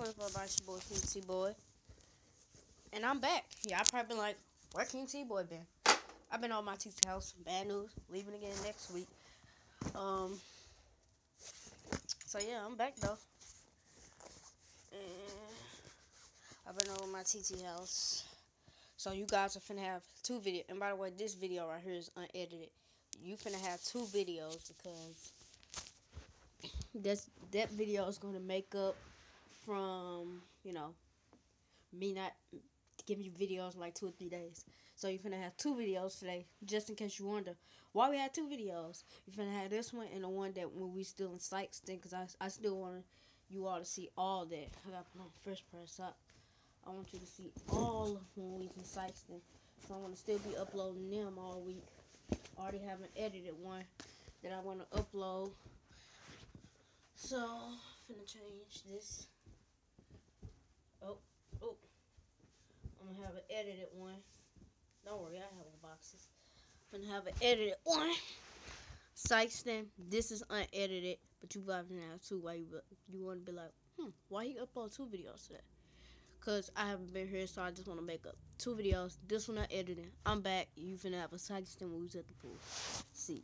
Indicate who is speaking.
Speaker 1: 24 by your boy King T Boy. And I'm back. Yeah, I probably been like, where King T Boy been? I've been on my teacher's house. Bad news. Leaving again next week. Um. So yeah, I'm back though. And I've been over my TT house. So you guys are finna have two videos. And by the way, this video right here is unedited. You finna have two videos because that's that video is gonna make up from you know me not giving you videos in like two or three days. So you're gonna have two videos today, just in case you wonder why we had two videos. You're gonna have this one and the one that when we still in Sikeston, because I, I still want you all to see all that. I got on first press up. I want you to see all of when we in Sikeston. So I want to still be uploading them all week. I already have an edited one that I want to upload. So, finna change this. Gonna have an edited one. Don't worry, I have boxes. I'm gonna have an edited one. Sikeston, this is unedited, but you guys now too. Why you you want to be like, hmm, why you upload two videos today? Cause I haven't been here, so I just want to make up two videos. This one I edited. I'm back. You finna have a Sikeston when we was at the pool. See.